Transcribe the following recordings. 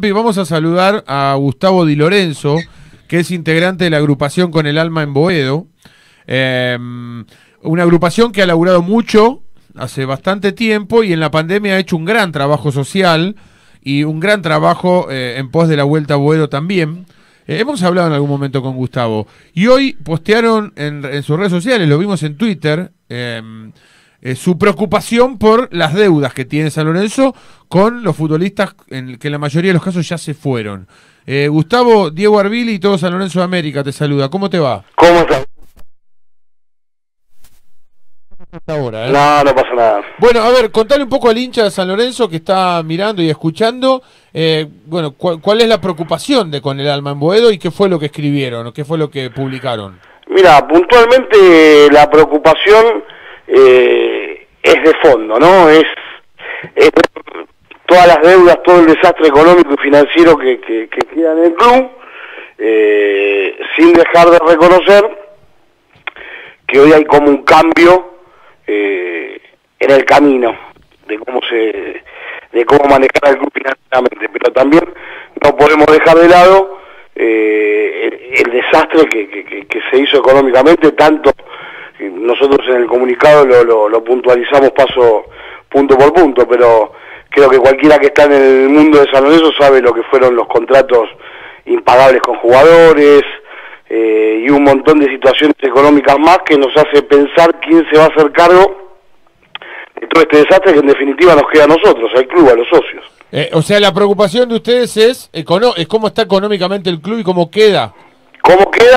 Vamos a saludar a Gustavo Di Lorenzo, que es integrante de la agrupación Con el Alma en Boedo. Eh, una agrupación que ha laburado mucho hace bastante tiempo y en la pandemia ha hecho un gran trabajo social y un gran trabajo eh, en pos de la vuelta a Boedo también. Eh, hemos hablado en algún momento con Gustavo y hoy postearon en, en sus redes sociales, lo vimos en Twitter, eh, su preocupación por las deudas que tiene San Lorenzo con los futbolistas en que en la mayoría de los casos ya se fueron. Eh, Gustavo, Diego Arvili y todo San Lorenzo de América te saluda. ¿Cómo te va? ¿Cómo estás? Ahora, ¿eh? No, no pasa nada. Bueno, a ver, contale un poco al hincha de San Lorenzo que está mirando y escuchando, eh, bueno, cu cuál es la preocupación de con el alma en Boedo y qué fue lo que escribieron o qué fue lo que publicaron. Mira, puntualmente la preocupación eh, es de fondo, ¿no? Es, todas las deudas, todo el desastre económico y financiero que, que, que queda en el club, eh, sin dejar de reconocer que hoy hay como un cambio eh, en el camino de cómo se de cómo manejar el club financieramente, pero también no podemos dejar de lado eh, el, desastre que, que, se hizo económicamente, tanto nosotros en el comunicado lo, lo, lo, puntualizamos paso punto por punto, pero creo que cualquiera que está en el mundo de San Lorenzo sabe lo que fueron los contratos impagables con jugadores eh, y un montón de situaciones económicas más que nos hace pensar quién se va a hacer cargo de todo este desastre que en definitiva nos queda a nosotros, al club, a los socios. Eh, o sea, la preocupación de ustedes es, es cómo está económicamente el club y cómo queda. ¿Cómo queda?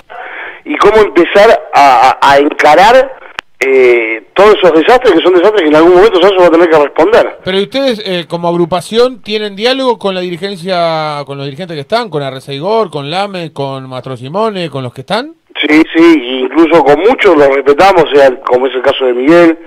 Y cómo empezar a, a, a encarar eh, todos esos desastres que son desastres que en algún momento se va a tener que responder. Pero ustedes eh, como agrupación tienen diálogo con la dirigencia, con los dirigentes que están, con Arreceigor, con Lame, con Mastro Simone, con los que están? Sí, sí, incluso con muchos los respetamos, sea, como es el caso de Miguel,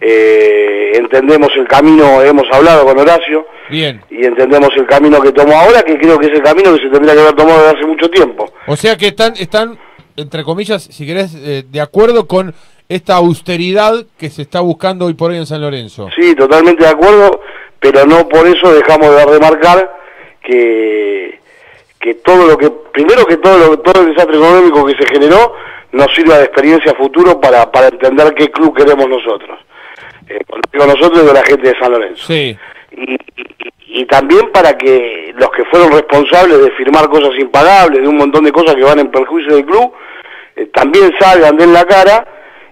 eh, entendemos el camino, hemos hablado con Horacio, Bien. y entendemos el camino que tomó ahora, que creo que es el camino que se tendría que haber tomado desde hace mucho tiempo. O sea que están, están entre comillas, si querés, eh, de acuerdo con esta austeridad que se está buscando hoy por hoy en San Lorenzo. Sí, totalmente de acuerdo, pero no por eso dejamos de remarcar que, que todo lo que, primero que todo, lo, todo el desastre económico que se generó nos sirva de experiencia futuro para, para entender qué club queremos nosotros. Eh, cuando digo nosotros, de la gente de San Lorenzo. Sí. Y, y, y, también para que los que fueron responsables de firmar cosas impagables, de un montón de cosas que van en perjuicio del club, eh, también salgan, den la cara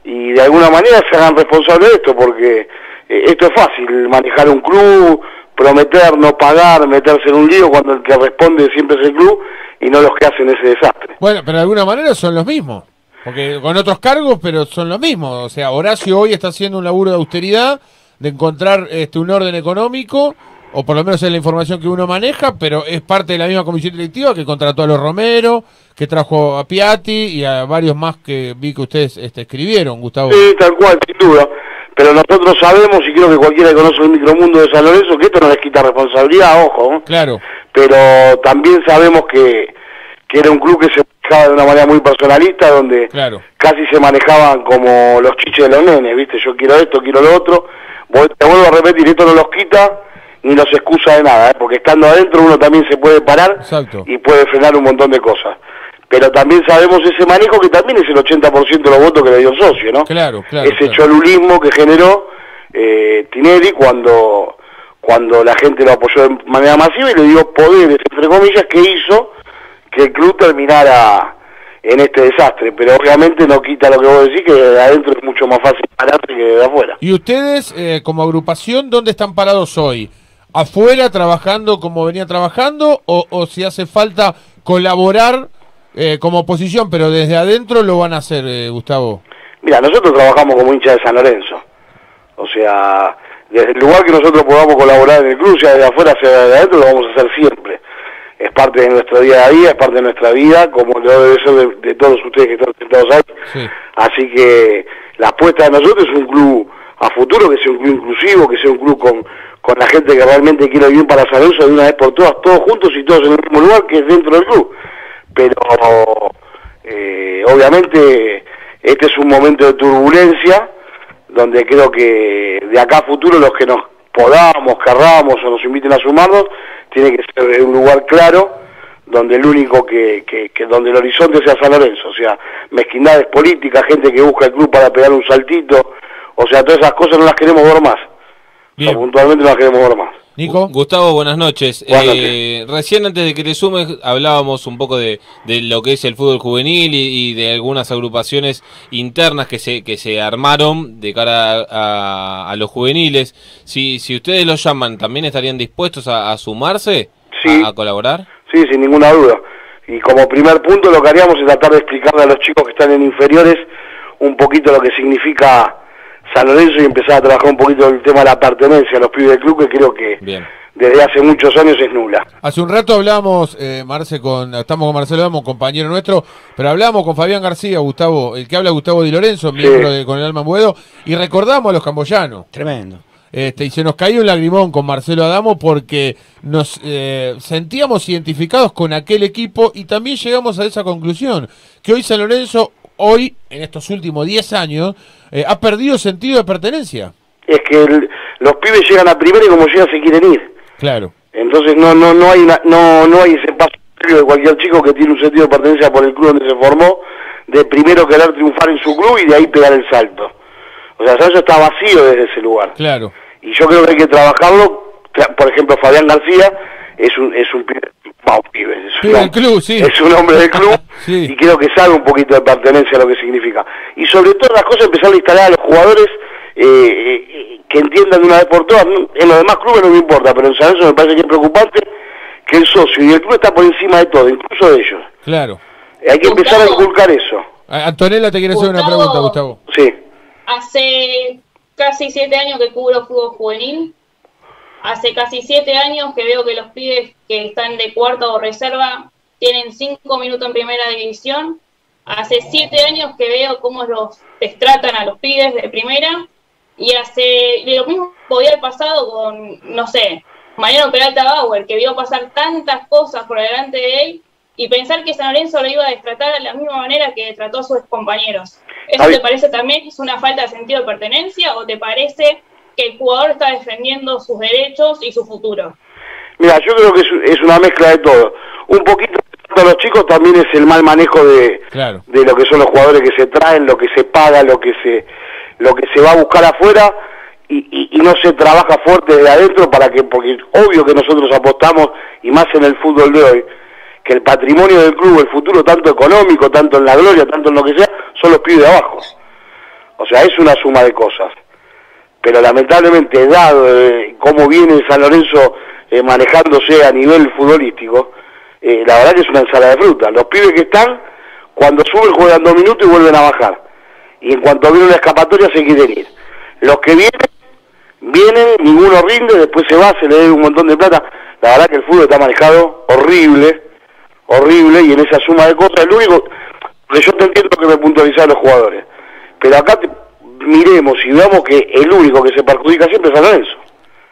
y de alguna manera se hagan responsables de esto, porque eh, esto es fácil, manejar un club, prometer, no pagar, meterse en un lío cuando el que responde siempre es el club y no los que hacen ese desastre. Bueno, pero de alguna manera son los mismos. Porque con otros cargos, pero son los mismos. O sea, Horacio hoy está haciendo un laburo de austeridad, de encontrar este, un orden económico, o por lo menos es la información que uno maneja, pero es parte de la misma comisión directiva que contrató a los Romero, que trajo a Piatti y a varios más que vi que ustedes este, escribieron, Gustavo. Sí, tal cual, sin duda. Pero nosotros sabemos, y creo que cualquiera que conoce el micromundo de San Lorenzo, que esto no les quita responsabilidad, ojo. ¿no? Claro. Pero también sabemos que, que era un club que se manejaba de una manera muy personalista, donde claro. casi se manejaban como los chiches de los nenes, ¿viste? Yo quiero esto, quiero lo otro. Te vuelvo a repetir, esto no los quita ni los excusa de nada, ¿eh? porque estando adentro uno también se puede parar Exacto. y puede frenar un montón de cosas. Pero también sabemos ese manejo que también es el 80% de los votos que le dio el socio, ¿no? Claro, claro. Ese claro. cholulismo que generó eh, Tinelli cuando, cuando la gente lo apoyó de manera masiva y le dio poderes, entre comillas, que hizo que el club terminara en este desastre, pero obviamente no quita lo que vos decís, que de adentro es mucho más fácil pararse que de afuera. ¿Y ustedes, eh, como agrupación, dónde están parados hoy? ¿Afuera trabajando como venía trabajando o, o si hace falta colaborar eh, como oposición, pero desde adentro lo van a hacer, eh, Gustavo? Mira, nosotros trabajamos como hincha de San Lorenzo. O sea, desde el lugar que nosotros podamos colaborar en el club, sea de afuera, sea de adentro, lo vamos a hacer siempre. Es parte de nuestro día a día, es parte de nuestra vida, como lo debe ser de, de todos ustedes que están sentados ahí. Sí. Así que la apuesta de nosotros es un club a futuro, que sea un club inclusivo, que sea un club con, con la gente que realmente quiere bien para San Lorenzo de una vez por todas, todos juntos y todos en el mismo lugar, que es dentro del club. Pero, eh, obviamente, este es un momento de turbulencia, donde creo que de acá a futuro los que nos podamos, querramos o nos inviten a sumarnos, tiene que ser un lugar claro donde el único que, que, donde el horizonte sea San Lorenzo, o sea, mezquindades políticas, gente que busca el club para pegar un saltito, o sea, todas esas cosas no las queremos ver más. Puntualmente no las queremos ver más. Nico. Gustavo, buenas noches. Eh, recién antes de que te sumes hablábamos un poco de, de lo que es el fútbol juvenil y, de algunas agrupaciones internas que se, que se armaron de cara a, a, los juveniles. Si, si ustedes los llaman, ¿también estarían dispuestos a, sumarse? A, colaborar? Sí, sin ninguna duda. Y como primer punto lo que haríamos es tratar de explicarle a los chicos que están en inferiores un poquito lo que significa San Lorenzo y empezar a trabajar un poquito el tema de la pertenencia a los pibes del club, que creo que desde hace muchos años es nula. Hace un rato hablamos, eh, Marce, con, estamos con Marcelo Damo, compañero nuestro, pero hablamos con Fabián García, Gustavo, el que habla Gustavo Di Lorenzo, miembro de Con el Alma Buedo, y recordamos a los camboyanos. Tremendo. Este, y se nos cayó un lagrimón con Marcelo Adamo porque nos eh, sentíamos identificados con aquel equipo y también llegamos a esa conclusión, que hoy San Lorenzo hoy, en estos últimos 10 años, eh, ha perdido sentido de pertenencia. Es que los pibes llegan a primera y como llegan se quieren ir. Claro. Entonces no no no hay no no hay ese paso de cualquier chico que tiene un sentido de pertenencia por el club donde se formó, de primero querer triunfar en su club y de ahí pegar el salto. O sea, eso está vacío desde ese lugar. Claro. Y yo creo que hay que trabajarlo. Por ejemplo, Fabián García es un es un es, un, hombre del club y creo que sabe un poquito de pertenencia a lo que significa. Y sobre todas las cosas empezar a instalar a los jugadores eh, eh, que entiendan de una vez por todas. En los demás clubes no me importa, pero en San Lorenzo me parece que es preocupante que el socio y el club está por encima de todo, incluso de ellos. Claro. Hay que empezar a inculcar eso. Antonella te quiere hacer una pregunta, Gustavo. Sí. Hace casi siete años que cubro fútbol juvenil Hace casi siete años que veo que los pibes que están de cuarta o reserva tienen cinco minutos en primera división. Hace siete años que veo cómo los destratan a los pibes de primera. Y hace lo mismo podía haber pasado con, no sé, Mariano Peralta Bauer, que vio pasar tantas cosas por delante de él y pensar que San Lorenzo lo iba a destratar de la misma manera que trató a sus compañeros. ¿Eso te parece también es una falta de sentido de pertenencia o te parece que el jugador está defendiendo sus derechos y su futuro. Mira, yo creo que es, una mezcla de todo. Un poquito de los chicos también es el mal manejo de, de lo que son los jugadores que se traen, lo que se paga, lo que se, lo que se va a buscar afuera y, y, no se trabaja fuerte de adentro para que, porque obvio que nosotros apostamos, y más en el fútbol de hoy, que el patrimonio del club, el futuro tanto económico, tanto en la gloria, tanto en lo que sea, son los pibes de abajo. O sea, es una suma de cosas pero lamentablemente dado eh, cómo viene San Lorenzo eh, manejándose a nivel futbolístico, eh, la verdad que es una ensalada de fruta. Los pibes que están, cuando suben juegan dos minutos y vuelven a bajar. Y en cuanto viene una escapatoria se quieren ir. Los que vienen, vienen, ninguno rinde, después se va, se le debe un montón de plata. La verdad que el fútbol está manejado horrible, horrible, y en esa suma de cosas, el único que yo te entiendo que me puntualizan los jugadores. Pero acá miremos y veamos que el único que se perjudica siempre es San Lorenzo.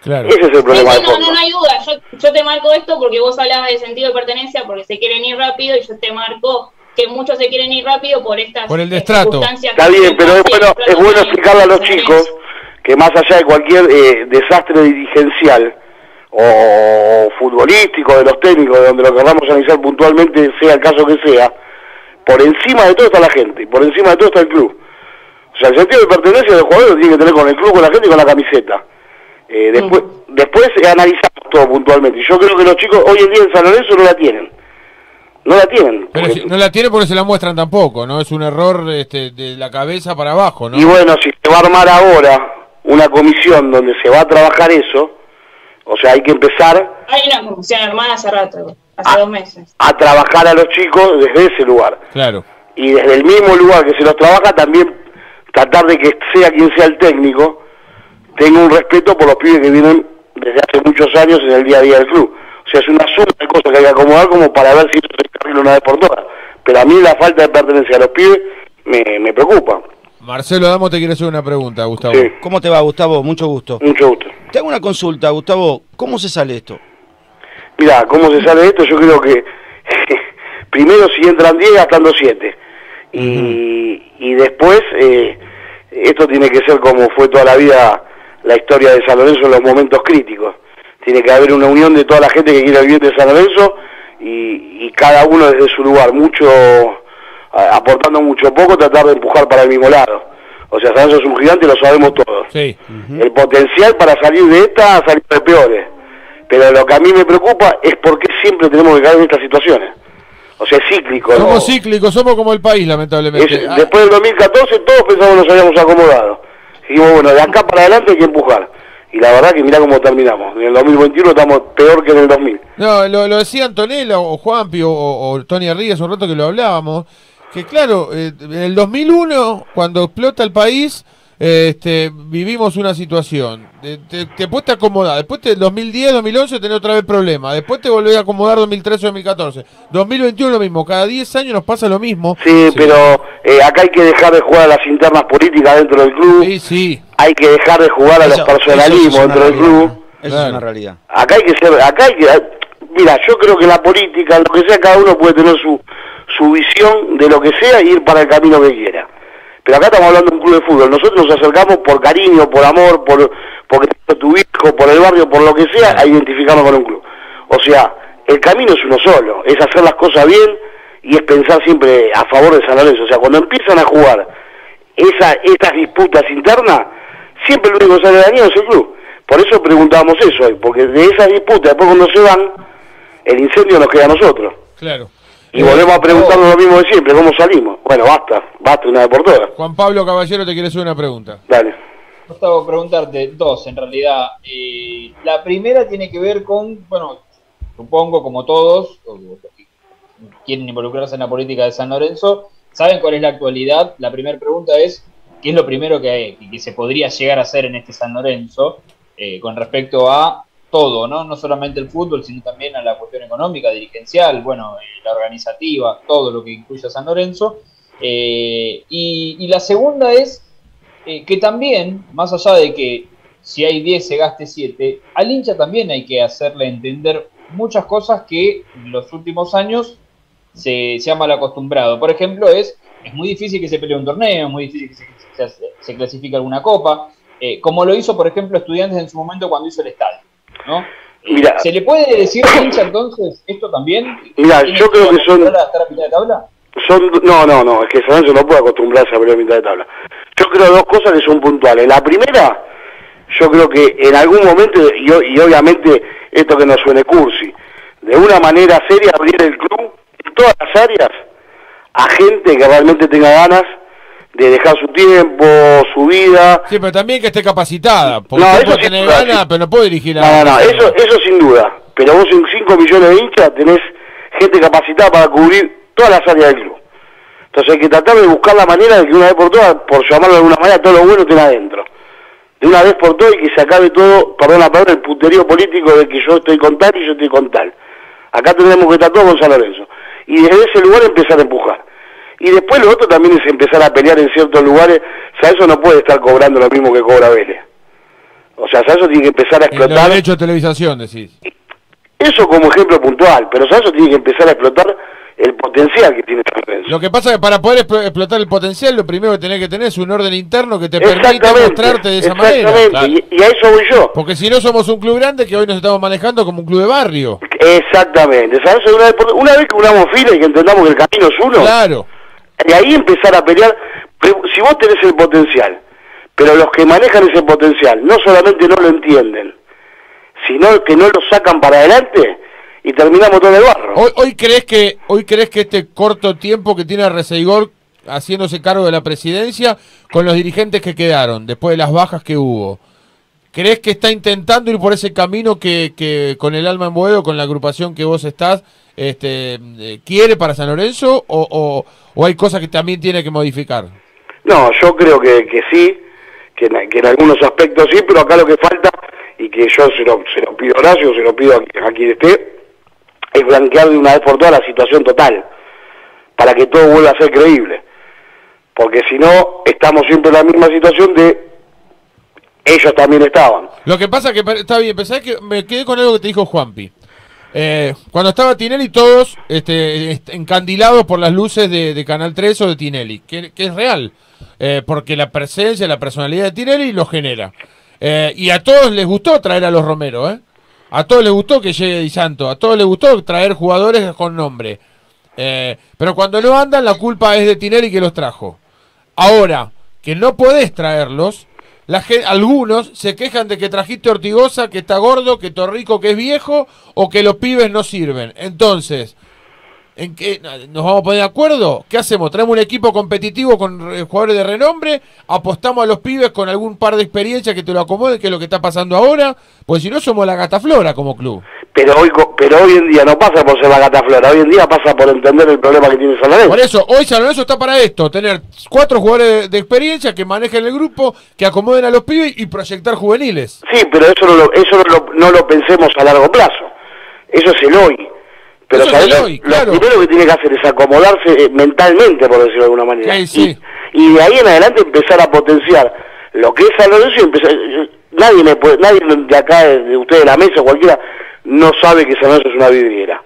Claro. Ese es el problema. no, no, hay duda. Yo, yo, te marco esto porque vos hablabas de sentido de pertenencia porque se quieren ir rápido y yo te marco que muchos se quieren ir rápido por estas por el destrato. Está bien, pero es bueno, es bueno explicarle a los chicos que más allá de cualquier eh, desastre dirigencial o futbolístico de los técnicos, de donde lo queramos analizar puntualmente, sea el caso que sea, por encima de todo está la gente, por encima de todo está el club. O sea, el sentido de pertenencia del jugador lo tiene que tener con el club, con la gente y con la camiseta. Eh, después, después analizamos todo puntualmente. Y yo creo que los chicos hoy en día en San Lorenzo no la tienen. No la tienen. no la tienen porque se la muestran tampoco, ¿no? Es un error este, de la cabeza para abajo, ¿no? Y bueno, si se va a armar ahora una comisión donde se va a trabajar eso, o sea, hay que empezar... Hay una comisión armada hace rato, hace dos meses. A trabajar a los chicos desde ese lugar. Claro. Y desde el mismo lugar que se los trabaja también tratar de que sea quien sea el técnico, tenga un respeto por los pibes que vienen desde hace muchos años en el día a día del club. O sea, es una suma de cosas que hay que acomodar como para ver si eso se arregla una vez por todas. Pero a mí la falta de pertenencia a los pibes me, me preocupa. Marcelo Damo te quiere hacer una pregunta, Gustavo. ¿Cómo te va, Gustavo? Mucho gusto. Mucho gusto. Te hago una consulta, Gustavo. ¿Cómo se sale esto? Mira, ¿cómo se sale esto? Yo creo que primero si entran 10, gastando 7. Y, y después eh, esto tiene que ser como fue toda la vida la historia de San Lorenzo en los momentos críticos. tiene que haber una unión de toda la gente que quiere el bien de San Lorenzo y, y cada uno desde su lugar, mucho aportando mucho poco, tratar de empujar para el mismo lado. O sea, San Lorenzo es un gigante, lo sabemos todos. Sí. El potencial para salir de esta, salir de peores. Pero lo que a mí me preocupa es por qué siempre tenemos que caer en estas situaciones. O sea, es cíclico. Somos ¿no? cíclicos, somos como el país, lamentablemente. Es- Ah, después del 2014 todos pensamos que nos habíamos acomodado. Dijimos, bueno, de acá para adelante hay que empujar. Y la verdad que mirá cómo terminamos. En el 2021 estamos peor que en el 2000. No, lo, lo decía Antonella o Juanpi o, o, Tony Ríos un rato que lo hablábamos, que claro, eh, en el 2001, cuando explota el país, este, vivimos una situación. Te, te, después te acomodás, después te, 2010, 2011 tenés otra vez problemas, después te volvés a acomodar 2013, 2014. 2021 lo mismo, cada 10 años nos pasa lo mismo. Sí, pero eh, acá hay que dejar de jugar a las internas políticas dentro del club. Sí, sí. Hay que dejar de jugar a los personalismos dentro del club. Eso Claro. es una realidad. Acá hay que ser, acá hay que, mira, yo creo que la política, lo que sea, cada uno puede tener su, su visión de lo que sea y ir para el camino que quiera. Pero acá estamos hablando de un club de fútbol, nosotros nos acercamos por cariño, por amor, por porque tu hijo, por el barrio, por lo que sea, a identificarnos con un club. O sea, el camino es uno solo, es hacer las cosas bien y es pensar siempre a favor de San Lorenzo. O sea, cuando empiezan a jugar esa, estas disputas internas, siempre el único que sale dañado es el club. Por eso preguntábamos eso hoy, porque de esas disputas, después cuando se van, el incendio nos queda a nosotros. Claro. Y volvemos a preguntarnos lo mismo de siempre, ¿cómo salimos? Bueno, basta, basta una vez por todas. Juan Pablo Caballero te quiere hacer una pregunta. Dale. Gustavo, preguntarte dos en realidad. Eh, la primera tiene que ver con, bueno, supongo como todos, o los que quieren involucrarse en la política de San Lorenzo, saben cuál es la actualidad. La primera pregunta es, ¿qué es lo primero que, que se podría llegar a hacer en este San Lorenzo eh, con respecto a todo, ¿no? No solamente el fútbol, sino también a la cuestión económica, dirigencial, bueno, eh, la organizativa, todo lo que incluye a San Lorenzo. Eh, y, la segunda es eh, que también, más allá de que si hay 10 se gaste 7, al hincha también hay que hacerle entender muchas cosas que en los últimos años se, se ha mal acostumbrado. Por ejemplo, es, es muy difícil que se pelee un torneo, es muy difícil que se, clasifique alguna copa, como lo hizo, por ejemplo, Estudiantes en su momento cuando hizo el estadio. ¿No? Mira. ¿Se le puede decir hincha entonces esto también? Mira, ¿Tiene yo creo que son- acostumbrar a estar a mitad de tabla? Son, no, no, no, es que San no puede acostumbrarse a pelear mitad de tabla. Yo creo dos cosas que son puntuales. La primera, yo creo que en algún momento, y, y obviamente esto que no suene cursi, de una manera seria abrir el club en todas las áreas a gente que realmente tenga ganas de dejar su tiempo, su vida. Sí, pero también que esté capacitada. Porque No, eso duda, ganas, sí. pero no puede dirigir a No, no, no, eso, eso sin duda. Pero vos en 5 millones de hinchas tenés gente capacitada para cubrir todas las áreas del club. Entonces hay que tratar de buscar la manera de que una vez por todas, por llamarlo de alguna manera, todo lo bueno esté adentro. De una vez por todas y que se acabe todo, perdón la palabra, el puterío político de que yo estoy con tal y yo estoy con tal. Acá tenemos que estar todos con San Lorenzo. Y desde ese lugar empezar a empujar. Y después lo otro también es empezar a pelear en ciertos lugares. O sea, eso no puede estar cobrando lo mismo que cobra Vélez. O sea, eso tiene que empezar a En los explotar. derechos de televisación, decís. Eso como ejemplo puntual, pero eso tiene que empezar a explotar el potencial que tiene San. Lo que pasa es que para poder explo- explotar el potencial, lo primero que tenés que tener es un orden interno que te permita mostrarte de esa manera. exactamente, y, y a eso voy yo. Porque si no somos un club grande que hoy nos estamos manejando como un club de barrio. Exactamente, Lorenzo, una vez, una vez que unamos filas y que entendamos que el camino es uno, Claro. De ahí empezar a pelear, si vos tenés el potencial, pero los que manejan ese potencial no solamente no lo entienden, sino que no lo sacan para adelante y terminamos todo el barro. Hoy, hoy crees que hoy crees que este corto tiempo que tiene Reseigor haciéndose cargo de la presidencia con los dirigentes que quedaron después de las bajas que hubo, ¿crees que está intentando ir por ese camino que, con el alma en Boedo, con la agrupación que vos estás, este, eh, quiere para San Lorenzo o, hay cosas que también tiene que modificar? No, yo creo que, sí, que en, algunos aspectos sí, pero acá lo que falta, y que yo se lo, se lo pido a Horacio, se lo pido a, a quien esté, es blanquear de una vez por todas la situación total, para que todo vuelva a ser creíble. Porque si no, estamos siempre en la misma situación de ellos también estaban. Lo que pasa que está bien, pensé que me quedé con algo que te dijo Juanpi. Eh, cuando estaba Tinelli todos este, est- encandilados por las luces de, Canal 3 o de Tinelli, que, que es real, eh, porque la presencia, la personalidad de Tinelli lo genera. Eh, y a todos les gustó traer a los Romero, ¿eh? A todos les gustó que llegue Di Santo, a todos les gustó traer jugadores con nombre. Pero cuando no andan, la culpa es de Tinelli que los trajo. Ahora, que no podés traerlos, la algunos se quejan de que trajiste Ortigosa, que está gordo, que Torrico, que es viejo, o que los pibes no sirven. Entonces, ¿en qué nos vamos a poner de acuerdo? ¿Qué hacemos? ¿Traemos un equipo competitivo con eh, jugadores de renombre? ¿Apostamos a los pibes con algún par de experiencia que te lo acomoden, que es lo que está pasando ahora? Pues si no, somos la gataflora como club. Pero hoy, pero hoy en día no pasa por ser la gata flora, hoy en día pasa por entender el problema que tiene San Lorenzo. Por eso, hoy San Lorenzo está para esto, tener cuatro jugadores de, experiencia que manejen el grupo, que acomoden a los pibes y proyectar juveniles. Sí, pero eso no lo, eso no lo, no lo pensemos a largo plazo. Eso es el hoy. Pero Eso lo primero que tiene que hacer es acomodarse eh, mentalmente, por decirlo de alguna manera. Sí, sí. Y, y de ahí en adelante empezar a potenciar lo que es San Lorenzo y empezar... eh, Nadie, me puede, nadie de acá, de de ustedes de la mesa, cualquiera, no sabe que San Lorenzo es una vidriera.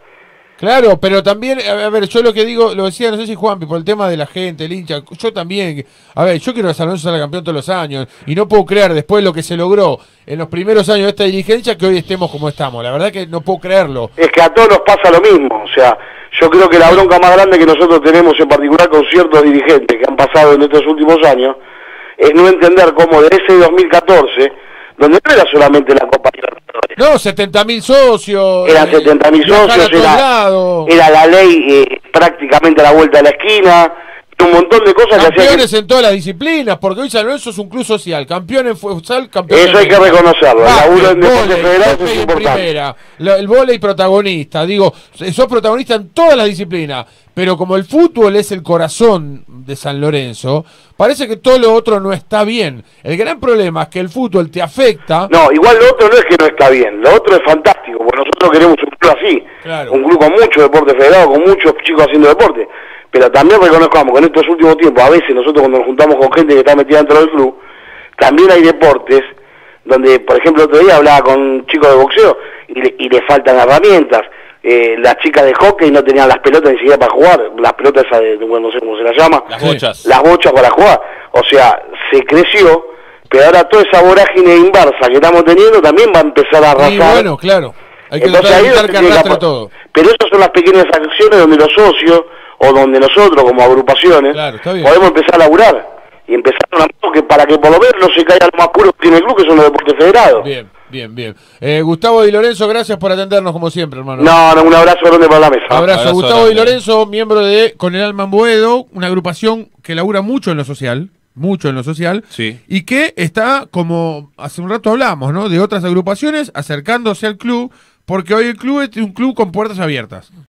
Claro, pero también, a a ver, yo lo que digo, lo decía, no sé si Juanpi, por el tema de la gente, el hincha, yo también, a ver, yo quiero que San Lorenzo salga campeón todos los años, y no puedo creer después lo que se logró en los primeros años de esta dirigencia que hoy estemos como estamos, la verdad que no puedo creerlo. Es que a todos nos pasa lo mismo, o sea, yo creo que la bronca más grande que nosotros tenemos en particular con ciertos dirigentes que han pasado en estos últimos años es no entender cómo de ese 2014, donde no era solamente la Copa Libertadores, No, 70 mil socios. eran eh, 70 mil viajar a socios, todos era, lados, era la ley eh, prácticamente a la vuelta de la esquina, un montón de cosas que hacían Campeones en todas las disciplinas, porque hoy San Lorenzo es un club social, campeón en futsal, campeón Eso en hay que reconocerlo, el Básquet, laburo en deporte federal es importante. primera, el vóley protagonista, digo, sos protagonista en todas las disciplinas, pero como el fútbol es el corazón de San Lorenzo, parece que todo lo otro no está bien. El gran problema es que el fútbol te afecta. No, igual lo otro no es que no está bien, lo otro es fantástico, porque nosotros queremos un club así, Claro. un club con mucho deporte federado, con muchos chicos haciendo deporte, pero también reconozcamos que en estos últimos tiempos, a veces nosotros cuando nos juntamos con gente que está metida dentro del club, también hay deportes donde, por ejemplo, el otro día hablaba con un chico de boxeo y le, y le faltan herramientas, eh, las chicas de hockey no tenían las pelotas ni siquiera para jugar, las pelotas esas de, bueno, no sé cómo se las llama, Las bochas. las bochas para jugar. O sea, se creció, pero ahora toda esa vorágine inversa que estamos teniendo también va a empezar a arrasar. Y bueno, claro, hay que Entonces, tratar ahí que arrastre todo. Pero esas son las pequeñas acciones donde los socios o donde nosotros como agrupaciones Claro, podemos empezar a laburar y empezar una que para que por lo menos no se caiga lo más puro que tiene el club, que son los deportes federados. Bien, bien, bien. Eh, Gustavo Di Lorenzo, gracias por atendernos como siempre, hermano. No, no, un abrazo grande para la mesa. Abrazo. Abrazo Gustavo grande. Di Lorenzo, miembro de Con el Alma en Boedo, una agrupación que labura mucho en lo social, mucho en lo social, Sí. y que está, como hace un rato hablamos, ¿no? De otras agrupaciones acercándose al club, porque hoy el club es un club con puertas abiertas.